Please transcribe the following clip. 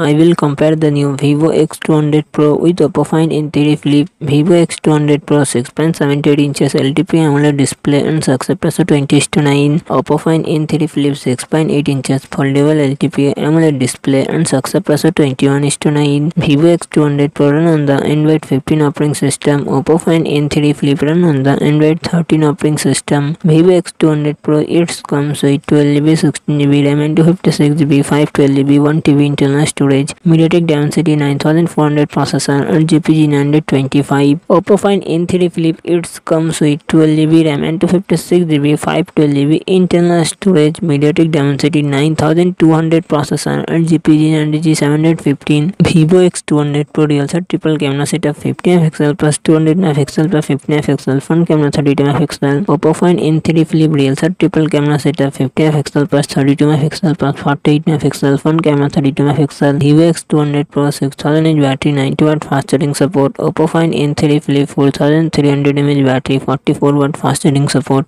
I will compare the new Vivo X200 Pro with Oppo Find N3 Flip. Vivo X200 Pro 6.78 inches LTP AMOLED display and success ratio 20 to 9. Oppo Find N3 Flip 6.8 inches foldable LTP AMOLED display and success ratio 21 to 9. Vivo X200 Pro run on the Android 15 operating system. Oppo Find N3 Flip run on the Android 13 operating system. Vivo X200 Pro it comes with 12GB, 16GB RAM and 256GB, 512GB, 1TB internal storage, MediaTek Dimensity 9400 processor and GPG 925. Oppo Find N3 Flip it comes with 12GB RAM and 256GB, 512GB internal storage, MediaTek Dimensity 9200 processor and GPG 9G 715. Vivo X200 Pro real set triple camera setup 50 plus 200 plus 50 front camera 32 Oppo Find N3 Flip real set triple camera setup 50 plus 32 plus 48 front camera 32 MP Vivo X200 Pro 6000 mAh battery 90 watt fast charging support Oppo Find N3 Flip 4300 mAh battery 44 watt fast charging support